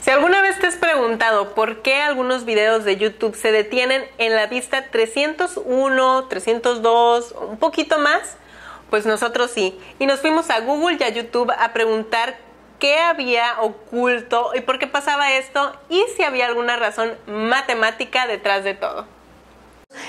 Si alguna vez te has preguntado por qué algunos videos de YouTube se detienen en la vista 301, 302, un poquito más, pues nosotros sí. Y nos fuimos a Google y a YouTube a preguntar qué había oculto y por qué pasaba esto y si había alguna razón matemática detrás de todo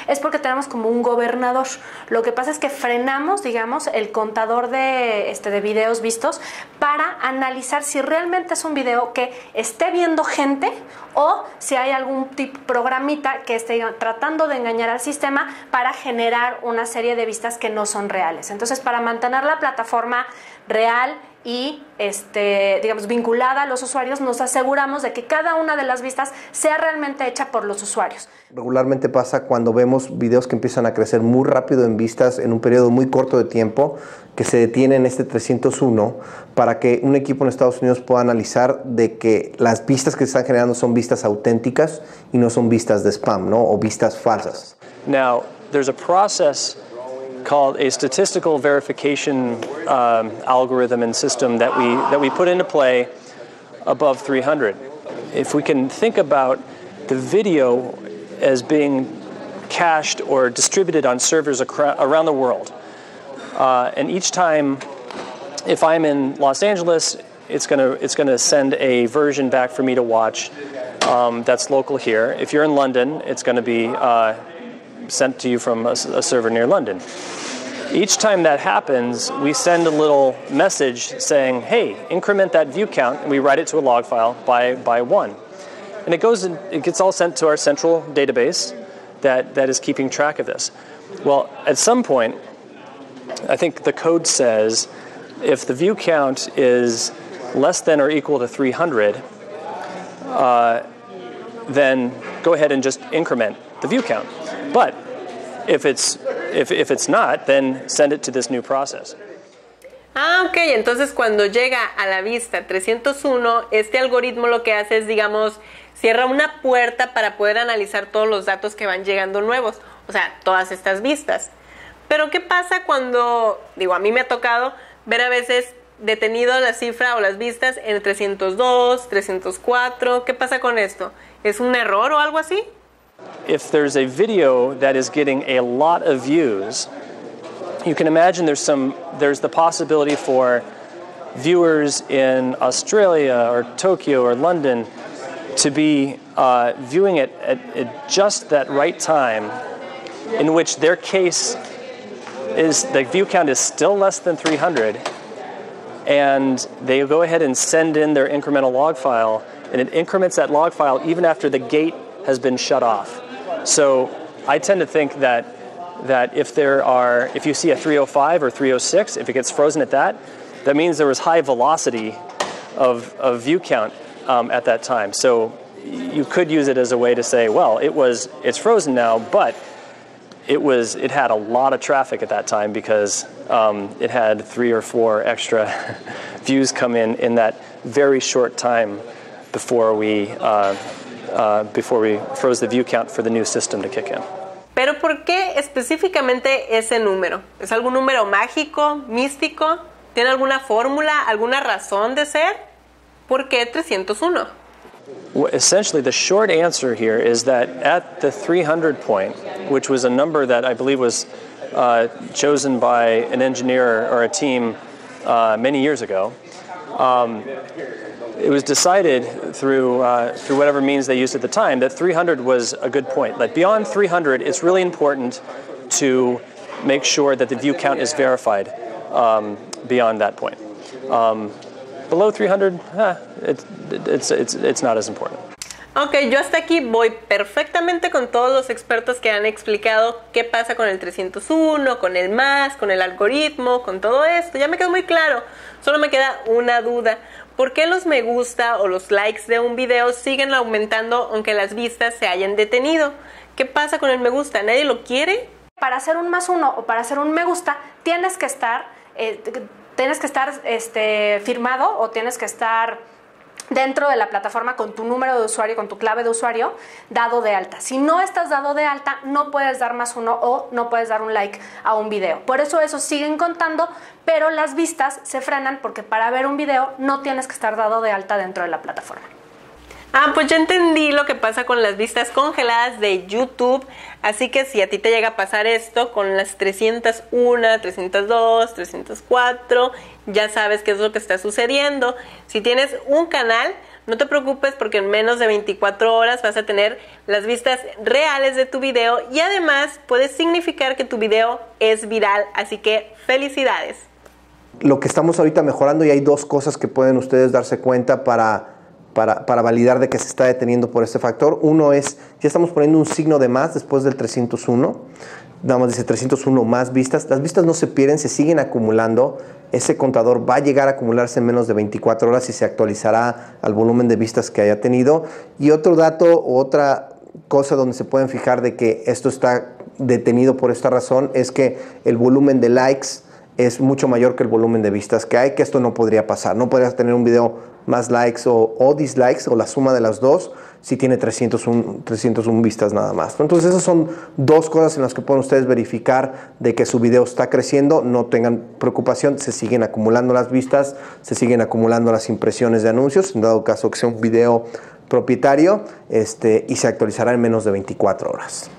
es porque tenemos como un gobernador. Lo que pasa es que frenamos, digamos, el contador de, este, de videos vistos para analizar si realmente es un video que esté viendo gente o si hay algún tipo programita que esté tratando de engañar al sistema para generar una serie de vistas que no son reales. Entonces, para mantener la plataforma real y este, digamos, vinculada a los usuarios, nos aseguramos de que cada una de las vistas sea realmente hecha por los usuarios. Regularmente pasa cuando vemos videos que empiezan a crecer muy rápido en vistas en un periodo muy corto de tiempo, que se detiene en este 301 para que un equipo en Estados Unidos pueda analizar de que las vistas que se están generando son vistas auténticas y no son vistas de spam, ¿no? O vistas falsas. Now, there's a process called a statistical verification um, algorithm and system that we, that we put into play above 300. If we can think about the video as being cached or distributed on servers around the world, uh, and each time, if I'm in Los Angeles, it's going to it's to send a version back for me to watch um, that's local here. If you're in London, it's going to be uh, sent to you from a, a server near London. Each time that happens, we send a little message saying, hey, increment that view count, and we write it to a log file by, by one. And it goes and it gets all sent to our central database that, that is keeping track of this. Well, at some point, I think the code says if the view count is less than or equal to 300, uh, then go ahead and just increment the view count. But if it's if, if it's not, then send it to this new process. Ah, ok, entonces cuando llega a la vista 301, este algoritmo lo que hace es, digamos, cierra una puerta para poder analizar todos los datos que van llegando nuevos, o sea, todas estas vistas. Pero ¿qué pasa cuando, digo, a mí me ha tocado ver a veces detenido la cifra o las vistas en 302, 304? ¿Qué pasa con esto? ¿Es un error o algo así? If there's a video that is getting a lot of views, you can imagine there's some there's the possibility for viewers in Australia or Tokyo or London to be uh, viewing it at, at just that right time in which their case is the view count is still less than 300 and they go ahead and send in their incremental log file and it increments that log file even after the gate has been shut off. So I tend to think that that if there are if you see a 305 or 306, if it gets frozen at that, that means there was high velocity of, of view count um, at that time. So you could use it as a way to say, well, it was it's frozen now, but it was it had a lot of traffic at that time because um, it had three or four extra views come in in that very short time before we uh, uh, before we froze the view count for the new system to kick in. Pero ¿por qué específicamente ese número? ¿Es algún número mágico, místico? ¿Tiene alguna fórmula, alguna razón de ser? ¿Por qué 301? Well, essentially, the short answer here is that at the 300 point, which was a number that I believe was uh, chosen by an engineer or a team uh, many years ago, um, it was decided through uh, through whatever means they used at the time that 300 was a good point. Like beyond 300, it's really important to make sure that the view count is verified um, beyond that point. Um, below 300, eh, it, it's, it's, it's not as important. Ok, yo hasta aquí voy perfectamente con todos los expertos que han explicado qué pasa con el 301, con el más, con el algoritmo, con todo esto. Ya me quedó muy claro. Solo me queda una duda. ¿Por qué los me gusta o los likes de un video siguen aumentando aunque las vistas se hayan detenido? ¿Qué pasa con el me gusta? ¿Nadie lo quiere? Para hacer un más uno o para hacer un me gusta, tienes que estar, eh, tienes que estar este, firmado o tienes que estar dentro de la plataforma con tu número de usuario, con tu clave de usuario, dado de alta. Si no estás dado de alta, no puedes dar más uno o no puedes dar un like a un video. Por eso eso siguen contando, pero las vistas se frenan porque para ver un video no tienes que estar dado de alta dentro de la plataforma. Ah, pues ya entendí lo que pasa con las vistas congeladas de YouTube. Así que si a ti te llega a pasar esto con las 301, 302, 304, ya sabes qué es lo que está sucediendo. Si tienes un canal, no te preocupes porque en menos de 24 horas vas a tener las vistas reales de tu video y además puede significar que tu video es viral. Así que felicidades. Lo que estamos ahorita mejorando y hay dos cosas que pueden ustedes darse cuenta para para, validar de que se está deteniendo por este factor. Uno es, ya estamos poniendo un signo de más después del 301. Nada dice 301 más vistas. Las vistas no se pierden, se siguen acumulando. Ese contador va a llegar a acumularse en menos de 24 horas y se actualizará al volumen de vistas que haya tenido. Y otro dato o otra cosa donde se pueden fijar de que esto está detenido por esta razón es que el volumen de likes es mucho mayor que el volumen de vistas que hay, que esto no podría pasar. No podrías tener un video más likes o, dislikes o la suma de las dos si tiene 301, 301 vistas nada más. Entonces esas son dos cosas en las que pueden ustedes verificar de que su video está creciendo. No tengan preocupación, se siguen acumulando las vistas, se siguen acumulando las impresiones de anuncios, en dado caso que sea un video propietario este, y se actualizará en menos de 24 horas.